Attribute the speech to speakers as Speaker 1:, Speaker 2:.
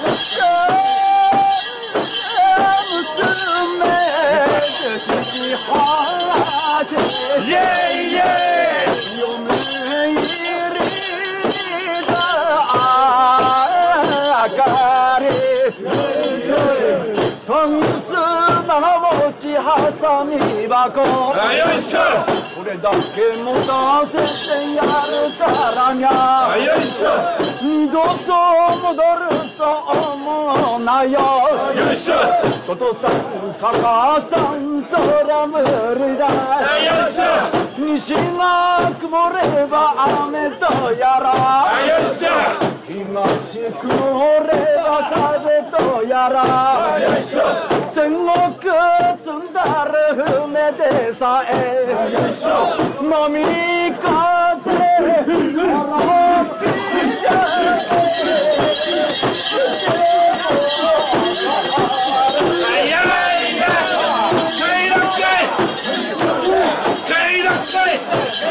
Speaker 1: 什么什么美？这是好大姐，耶耶！有门一开就来客人，耶耶！从此把我家上米巴高，哎呀！我操，我连打件毛衫都嫌热，热得让人家，哎呀！我操。dostum dostum ayol. Yaşa! Tutusan kakasan soramırda Yaşa! Nişinak moreba ameto yara. Yaşa! Himaşik moreba kazeto yara. Yaşa! Sen o kıtındar hümede sae Yaşa! Mami kadre Rabbi Stay!